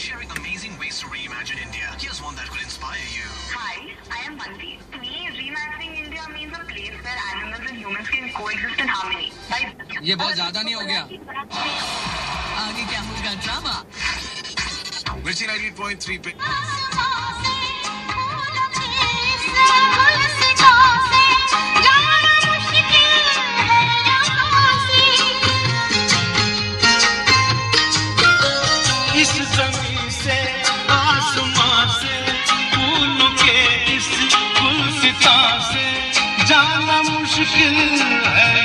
sharing amazing ways to reimagine India. Here's one that could inspire you. Hi, I am Manvi. To me, reimagining India means a place where animals and humans can coexist in harmony. Bye. ये बहुत ज़्यादा नहीं हो गया? आगे क्या होगा drama? मिर्ची 98.3 पे इस गुलसिता से जाना मुश्किल है।